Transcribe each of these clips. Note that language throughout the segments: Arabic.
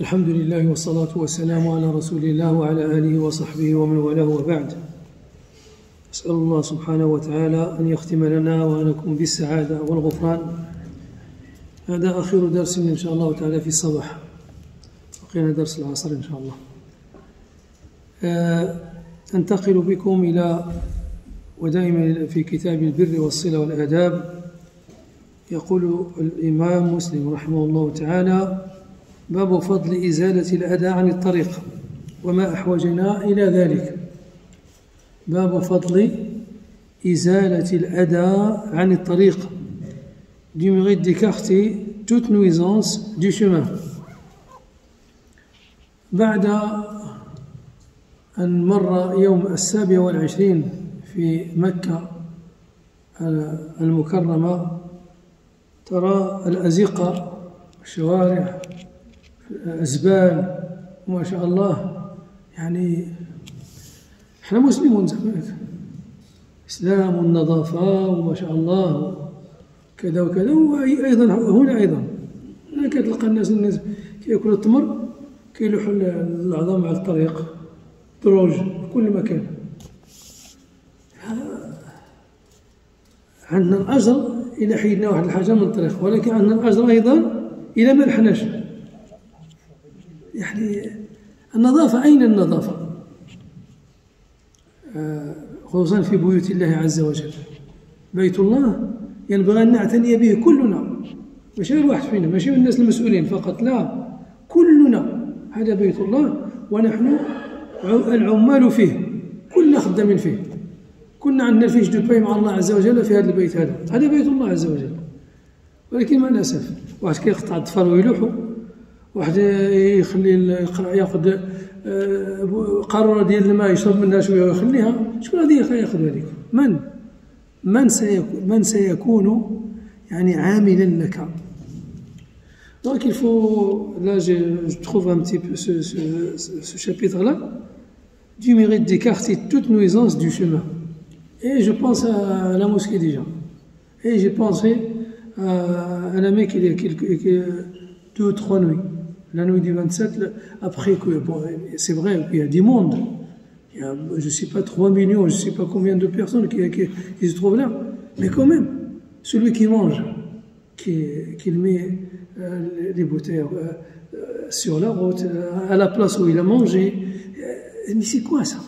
الحمد لله والصلاة والسلام على رسول الله وعلى آله وصحبه ومن والاه وبعد. أسأل الله سبحانه وتعالى أن يختم لنا ولكم بالسعادة والغفران. هذا آخر درس إن شاء الله تعالى في الصباح. بقينا درس العصر إن شاء الله. آه، أنتقل بكم إلى ودائما في كتاب البر والصلة والآداب. يقول الإمام مسلم رحمه الله تعالى باب فضل إزالة الأذى عن الطريق وما أحوجنا إلى ذلك. باب فضل إزالة الأذى عن الطريق. Du mérite d'écarter toute nuisance du chemin. بعد أن مر يوم السابع والعشرين في مكة المكرمة ترى الأزقة الشوارع أزبال ما شاء الله. يعني إحنا مسلمون زمان. إسلام والنظافة وما شاء الله كذا وكذا وأيضا هنا أيضا. هنا كتلقى الناس الناس كياكلوا التمر كيلوحوا العظام على الطريق دروج في كل مكان. عندنا الأجر إلى حيدنا واحد الحاجة من الطريق ولكن عندنا الأجر أيضا إلى ما نحناش يعني النظافة أين النظافة؟ آه، خصوصا في بيوت الله عز وجل. بيت الله ينبغي أن نعتني به كلنا. ماشي غير واحد فينا ماشي الناس المسؤولين فقط لا. كلنا. هذا بيت الله ونحن العمال فيه. كلنا خدامين فيه. كنا عندنا ال fiche de paie مع الله عز وجل في هذا البيت هذا. هذا بيت الله عز وجل. ولكن مع الأسف واحد كيقطع الظفر ويلوحو. واحد يخلي القرعه ياخذ آه، قرعه ديال الماء يشرب منها شوية ويخليها شكون غادي ياخذ هذيك؟ من؟ من سيكون من سيكون يعني عاملا لك؟ donc il faut là je trouve un petit peu ce ce chapitre-là des mérites d'écarter toute nuisance du chemin et je pense à la mosquée déjà et j'ai pensé à la Mecque il y a quelques 2 3 nuits. La nuit du 27, après que, bon, c'est vrai qu'il y a du monde. Il y a, je ne sais pas, 3 millions, je ne sais pas combien de personnes qui, se trouvent là. Mais quand même, celui qui mange, qui, met euh, les bouteilles euh, sur la route, à la place où il a mangé, euh, mais c'est quoi ça?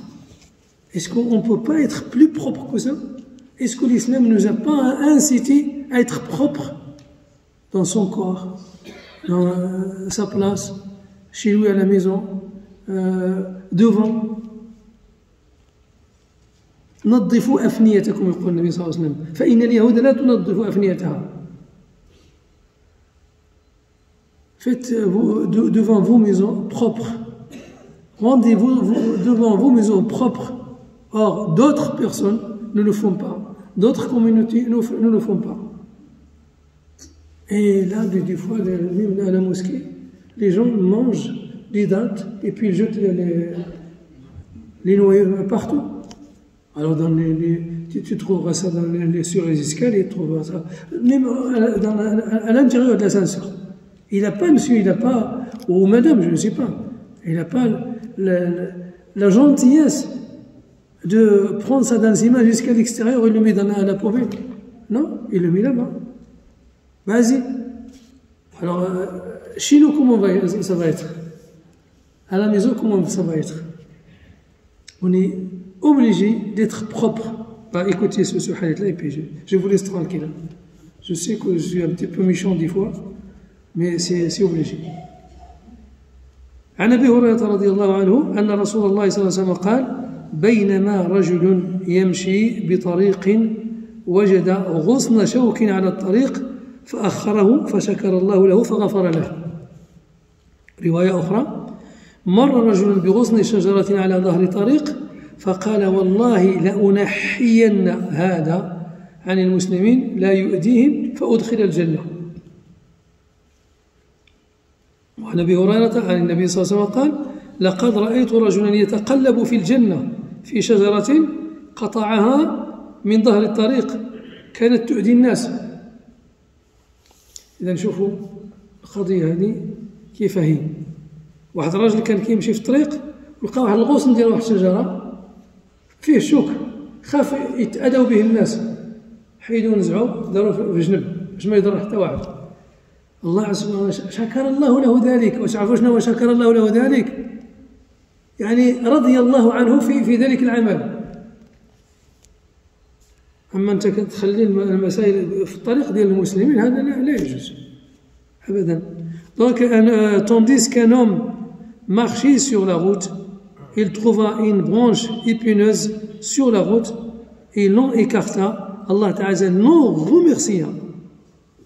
Est-ce qu'on ne peut pas être plus propre que ça? Est-ce que l'islam ne nous a pas incité à être propre dans son corps, dans euh, sa place, chez lui à la maison, euh, devant نظفوا أفنيتكم يقول النبي صلى الله عليه وسلم فإن اليهود لا تنظف أفنيتها Faites vous, devant vos maisons propres. Rendez-vous devant vos maisons propres Or, d'autres personnes ne le font pas. D'autres communautés ne le font pas. Et là, des, fois, même à la mosquée, les gens mangent des dates et puis ils jettent les, noyaux partout. Alors, dans les, tu, trouveras ça dans les, sur les escaliers, tu trouveras ça même à, l'intérieur de l'ascenseur. Il n'a pas, monsieur, il n'a pas, ou madame, je ne sais pas, il n'a pas la gentillesse de prendre ça dans ses mains jusqu'à l'extérieur et le met dans la, la poubelle. Non, il le met là-bas. Vas-y. Alors, euh, chez nous, comment va, ça va être À la maison, comment ça va être On est obligé d'être propre. Bah, écoutez ce, ce hadith-là et puis je, je, vous laisse tranquille. Je sais que je suis un petit peu méchant des fois, mais c'est obligé. عن ابي هريره رضي الله عنه ان رسول الله صلى الله عليه وسلم قال بينما رجل يمشي بطريق وجد غصن شوك على الطريق فأخره فشكر الله له فغفر له. رواية أخرى مر رجل بغصن شجرة على ظهر طريق فقال والله لأنحين هذا عن المسلمين لا يؤذيهم فأدخل الجنة. وعن أبي هريرة عن النبي صلى الله عليه وسلم قال لقد رأيت رجلا يتقلب في الجنة في شجرة قطعها من ظهر الطريق كانت تؤذي الناس. إذا شوفوا القضية هذه كيف هي. واحد الراجل كان كيمشي في الطريق لقى واحد الغصن ديال واحد الشجرة فيه شوك خاف يتأذوا به الناس. حيدوا نزعوا داروا في جنب باش ما يضر حتى واحد. الله عز وجل شكر الله له ذلك؟ واش عرفوا شنو؟ شكر الله له ذلك؟ يعني رضي الله عنه في في ذلك العمل. أما أنت كتخلي المسائل في الطريق ديال المسلمين هذا لا, لا يجوز. ابدا. دونك tandis qu'un homme marchait sur la route il trouva une branche épineuse sur la route et l'on écarta. الله تعالى non remercia.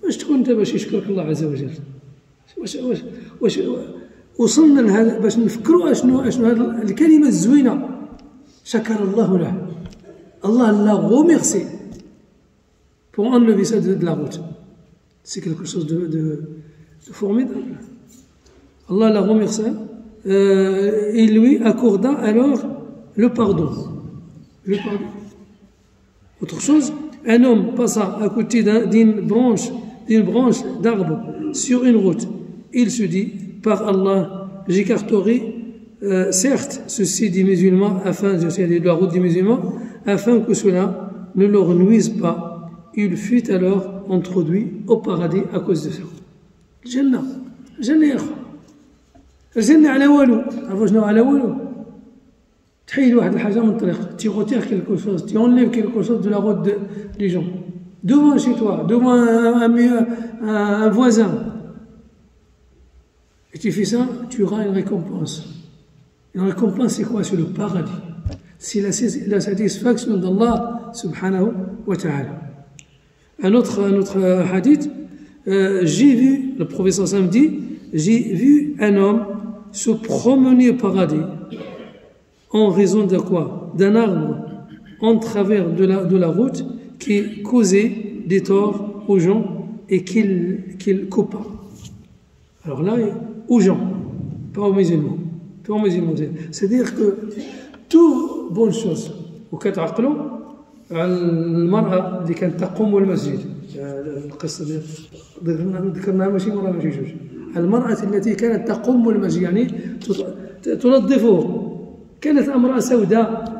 واش تكون انت باش يشكرك الله عز وجل واش واش واش وصلنا لهذا باش نفكروا اشنو أشنو هذه الكلمة الزوينة. شكر الله له. Allah l'a remercié pour enlever ça de, de la route. C'est quelque chose de, formidable. Allah l'a remercié euh, et lui accorda alors le pardon. Autre chose, un homme passa à côté d'une branche d'une branche d'arbre sur une route. Il se dit, par Allah, j'écarterai euh, certes ceci des musulmans afin de la route des musulmans, afin que cela ne leur nuise pas. Il fut alors introduit au paradis à cause de ça. الجنة الجنة يا أخو الجنة على والو عرفوا شنو على والو تحيد واحد الحاجة من الطريق tu retires quelque chose tu enlèves quelque chose de la route de, des gens devant chez toi devant un, un, un, un voisin Et tu fais ça, tu auras une récompense. Une récompense, c'est quoi C'est le paradis. C'est la, la, satisfaction d'Allah subhanahu wa ta'ala. Un autre, un autre hadith, euh, j'ai vu, le professeur Sam dit, j'ai vu un homme se promener au paradis en raison de quoi? D'un arbre en travers de la, de la route qui causait des torts aux gens et qu'il qu coupa. Alors là, aux gens, pas aux musulmans. Pas aux musulmans. C'est-à-dire que toute bonne chose وكتعقلوا على المرأة اللي كانت تقوم المسجد القصة ذكرناها ماشي مرة ماشي جوج. المرأة التي كانت تقوم المسجد يعني تنظفه. كانت امرأة سوداء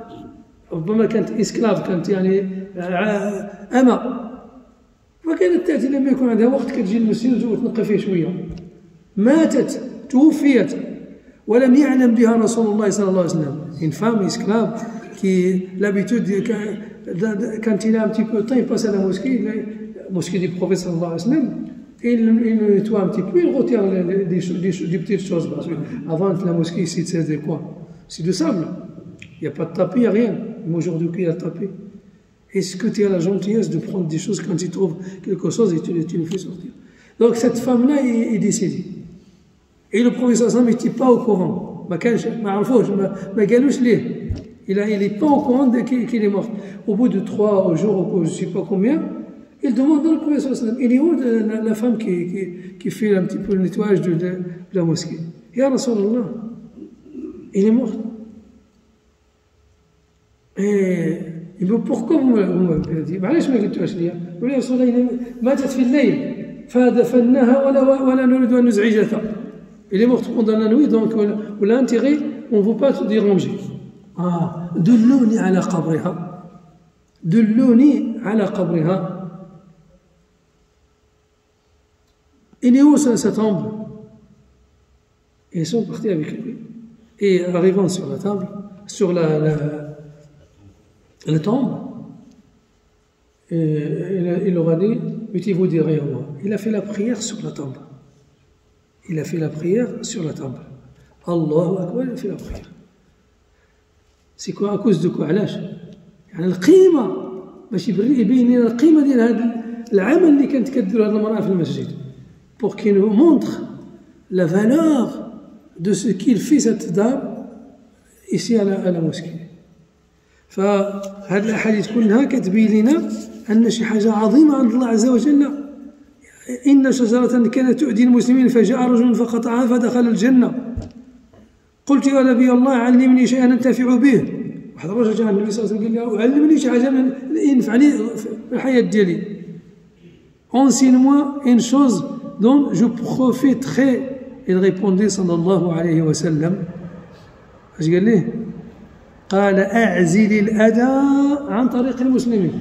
ربما كانت إسكلاف كانت يعني أما فكانت تأتي لما يكون عندها وقت كتجي المسجد وتنقي فيه شوية. ماتت توفيت. ولم يعلم بها رسول الله صلى الله عليه وسلم une femme esclave qui l'habitude quand il a un petit peu de temps il passe à la mosquée la mosquée du prophète sallallahu alayhi wa sallam il, il nettoie un petit peu, il retire les, les, des, des, petites choses. Parce que avant, la mosquée ici, c'était quoi C'est du sable. Il n'y a pas de tapis, il n'y a rien. Mais aujourd'hui, il y a tapis. Est-ce que tu as la gentillesse de prendre des choses quand tu trouves quelque chose et tu, tu le fais sortir Donc cette femme-là est, est décédée. Et le professeur Sam n'était pas au courant. ما كانش ما عرفوش ما, ما قالوش ليه il n'est il est pas au courant qu'il qu est mort au bout de trois jours ou je ne sais pas combien il demande au professeur Sam il est où la, la femme qui, qui, qui fait un petit peu le nettoyage de, de, de la mosquée Ya Rasulallah il est mort et il dit pourquoi vous m'avez dit معليش ما قلتوهاش ليا يقول يا رسول الله ماتت في الليل فدفناها ولا ولا نريد ان نزعجها il est mort pendant la nuit, donc euh, on a intérêt, on ne veut pas se déranger. Ah, de l'oni à la qabriha. De l'oni à la qabriha. Il est où ça, sa tombe Et ils sont partis avec lui. Et arrivant sur la table, sur la, tombe, euh, il, il leur a dit, mettez-vous derrière moi. Il a fait la prière sur la tombe. Il a fait la prière sur la table. Allahu Akbar, il a fait la prière. C'est quoi à cause de quoi علاش؟ يعني القيمة باش يبين لنا القيمة ديال هذا العمل اللي كانت كدير هذه المرأة في المسجد pour qu'il nous montre la valeur de ce qu'il fait cette dame ici à la, à la mosquée فهذه الأحاديث كلها كتبين لنا أن شي حاجة عظيمة عند الله عز وجل إن شجرة كانت تؤذي المسلمين فجاء رجل فقطعها فدخل الجنة. قلت يا نبي الله علمني شيئا أنتفع به. واحد الرجل جاء النبي صلى الله عليه وسلم قال له علمني شي حاجة ينفعني في الحياة ديالي. Enseigne-moi une chose dont je profiterai il répondait صلى الله عليه وسلم اش قال ليه قال أعزل الأذى عن طريق المسلمين.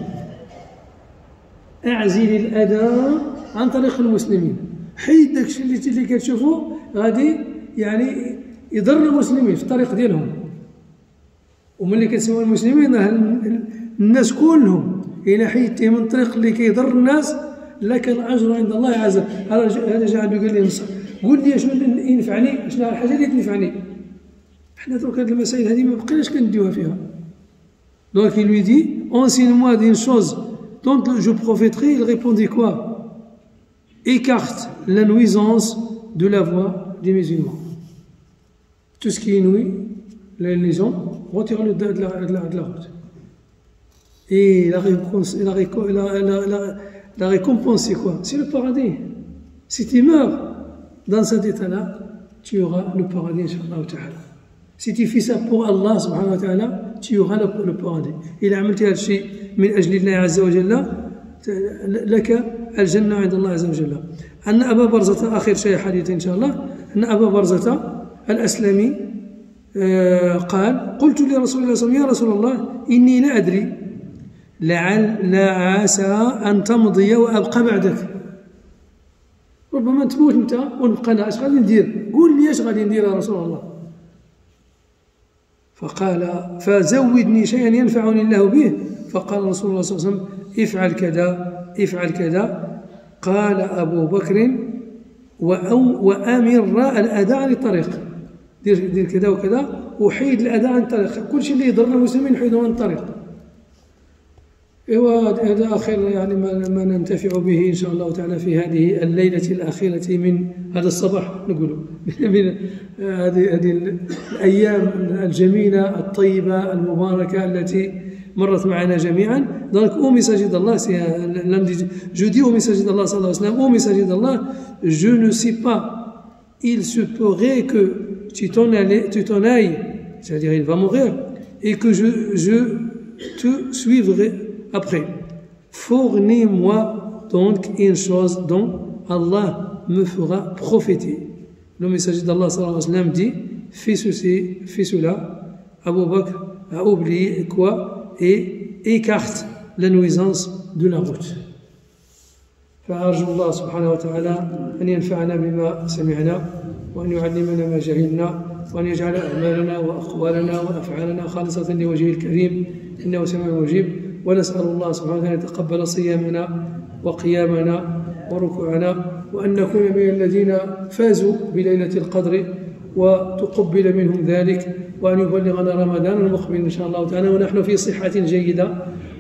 أعزل الأذى عن طريق المسلمين. حيد داكشي اللي اللي كتشوفو غادي يعني يضر المسلمين في الطريق ديالهم. وملي كتسموا المسلمين الناس كلهم إلى حيدتيه من الطريق اللي كيضر الناس لك الأجر عند الله عز وجل. هذا جاء قال لي قول لي شنو ينفعني؟ شنو الحاجة اللي تنفعني؟ حنا دروك هاد المسائل هذه ما بقيناش كنديوها فيها. دونك il lui dit enseigne-moi d'une chose dont je profiterai répondit quoi? écarte la nuisance de la voix des musulmans tout ce qui est nuit les gens retire-le de, de, la, de, la, de la route et la récompense, la, la, la, la récompense c'est quoi c'est le paradis si tu meurs dans cet état-là tu auras le paradis inshallah ta'ala Si tu fais ça pour Allah subhanahu wa ta'ala, tu auras le, le paradis. إذا عملت هذا الشيء من أجل الله عز وجل لك الجنة عند الله عز وجل. أن أبا برزة آخر شيء حديث إن شاء الله. أن أبا برزة الأسلمي قال قلت لرسول الله صلى الله عليه وسلم يا رسول الله إني لا أدري. لعل لا عسى أن تمضي وأبقى بعدك. ربما تموت أنت ونبقى أنا اش غادي ندير. قول لي اش غادي ندير يا رسول الله؟ فقال فزودني شيئا ينفعني الله به. فقال رسول الله صلى الله عليه وسلم افعل كذا. افعل كذا. قال أبو بكر وأمر الأداء عن الطريق. دير, دير كذا وكذا وحيد الأداء عن الطريق. كل شيء اللي يضر المسلمين حيدوا عن الطريق. هذا آخر يعني ما, ما ننتفع به إن شاء الله تعالى في هذه الليلة الأخيرة من هذا الصباح نقول من هذه هذه الأيام الجميلة الطيبة المباركة التي مرت معنا جميعا donc au message d'Allah c'est l'un des je dis au message d'Allah sallallahu alayhi wa sallam au message d'Allah je ne sais pas il se pourrait que tu t'en ailles c'est-à-dire il va mourir et que je, je te suivrai après. Fournis-moi donc une chose dont Allah me fera profiter. Le messager d'Allah dit Fais ceci, fais cela. Abu Bakr a oublié quoi Et écarte la nuisance de la route. فأرجو الله سبحانه وتعالى أن ينفعنا بما سمعنا وأن يعلمنا ما جهلنا وأن يجعل أعمالنا وأقوالنا وأفعالنا خالصة لوجهه الكريم. إنه سميع مجيب. ونسأل الله سبحانه وتعالى أن يتقبل صيامنا وقيامنا وركوعنا وأن نكون من الذين فازوا بليلة القدر وتقبل منهم ذلك. وأن يبلغنا رمضان المقبل إن شاء الله تعالى ونحن في صحة جيدة.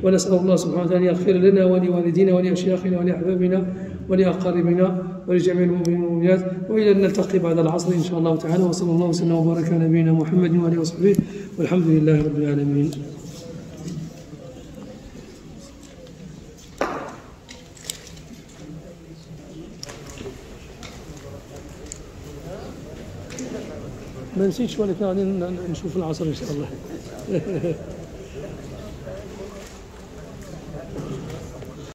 ونسأل الله سبحانه وتعالى أن يغفر لنا ولوالدينا ولأشياخنا ولأحبابنا ولأقاربنا ولجميع المؤمنين والمؤمنات وإلى أن نلتقي بعد العصر إن شاء الله تعالى وصلى الله وسلم وبارك على نبينا محمد وآله وصحبه والحمد لله رب العالمين. ما نسيتش ولكن غادي نشوف العصر إن شاء الله.